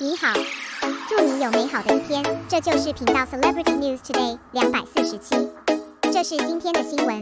你好，祝你有美好的一天。这就是频道 Celebrity News Today 两百四十七，这是今天的新闻。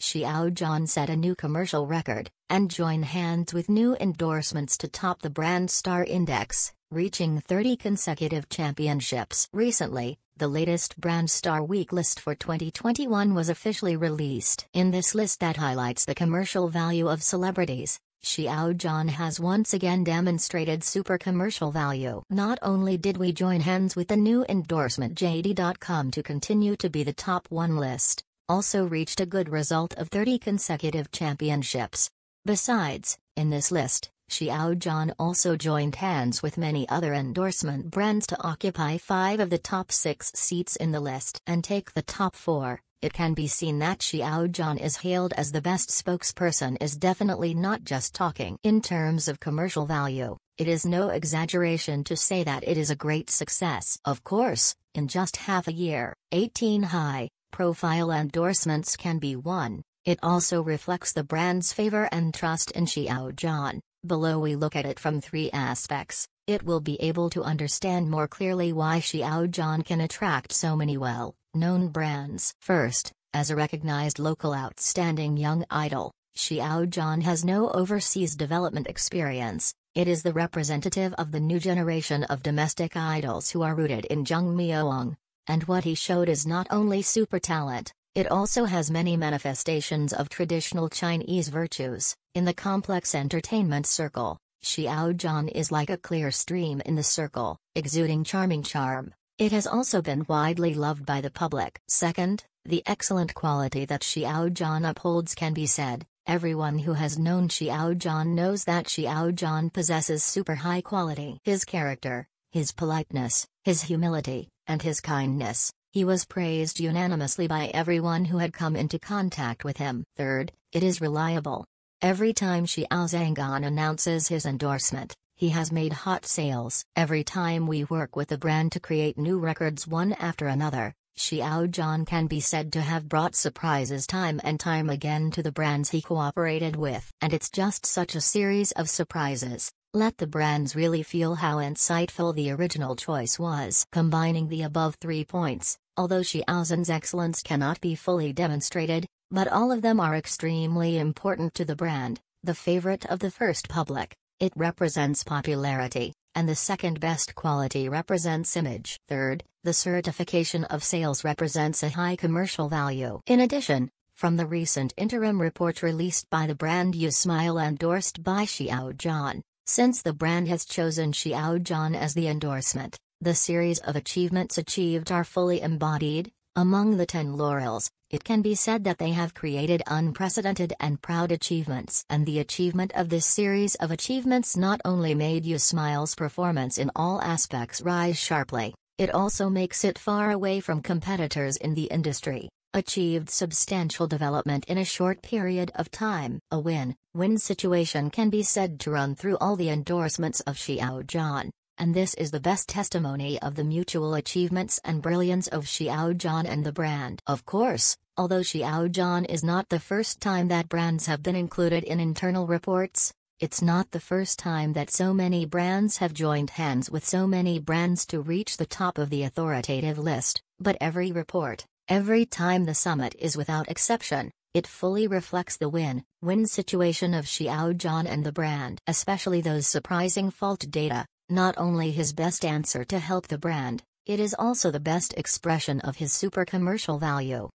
Xiao Zhan set a new commercial record and joined hands with new endorsements to top the brand star index, reaching 30 consecutive championships. Recently, the latest Brand Star Week list for 2021 was officially released. In this list that highlights the commercial value of celebrities, Xiao Zhan has once again demonstrated super commercial value. Not only did we join hands with the new endorsement JD.com to continue to be the top one list, also reached a good result of 30 consecutive championships. Besides, in this list, Xiao Zhan also joined hands with many other endorsement brands to occupy five of the top six seats in the list and take the top four. It can be seen that Xiao Zhan is hailed as the best spokesperson is definitely not just talking. In terms of commercial value, it is no exaggeration to say that it is a great success. Of course, in just half a year, 18 high profile endorsements can be won. It also reflects the brand's favor and trust in Xiao Zhan. Below we look at it from three aspects. It will be able to understand more clearly why Xiao Zhan can attract so many well known brands. First, as a recognized local outstanding young idol, Xiao Zhan has no overseas development experience. It is the representative of the new generation of domestic idols who are rooted in Zheng Miaowang. And what he showed is not only super talent, it also has many manifestations of traditional Chinese virtues. In the complex entertainment circle, Xiao Zhan is like a clear stream in the circle, exuding charming charm. It has also been widely loved by the public. Second, the excellent quality that Xiao Zhan upholds can be said. Everyone who has known Xiao Zhan knows that Xiao Zhan possesses super high quality. His character, his politeness, his humility, and his kindness. He was praised unanimously by everyone who had come into contact with him. Third, it is reliable. Every time Xiao Zhanggan announces his endorsement, he has made hot sales. Every time we work with the brand to create new records one after another, Xiao Zhan can be said to have brought surprises time and time again to the brands he cooperated with. And it's just such a series of surprises. Let the brands really feel how insightful the original choice was. Combining the above three points, although Xiao Zhan's excellence cannot be fully demonstrated, but all of them are extremely important to the brand, the favorite of the first public, it represents popularity, and the second best quality represents image. Third, the certification of sales represents a high commercial value. In addition, from the recent interim report released by the brand usmile endorsed by Xiao Zhan, since the brand has chosen Xiao Zhan as the endorsement, the series of achievements achieved are fully embodied. Among the 10 laurels, it can be said that they have created unprecedented and proud achievements. And the achievement of this series of achievements not only made usmile's performance in all aspects rise sharply, it also makes it far away from competitors in the industry, achieved substantial development in a short period of time. A win-win situation can be said to run through all the endorsements of Xiao Zhan and this is the best testimony of the mutual achievements and brilliance of Xiao Zhan and the brand. Of course, although Xiao Zhan is not the first time that brands have been included in internal reports, it's not the first time that so many brands have joined hands with so many brands to reach the top of the authoritative list, but every report, every time the summit is without exception, it fully reflects the win-win situation of Xiao Zhan and the brand, especially those surprising fault data not only his best answer to help the brand, it is also the best expression of his super commercial value.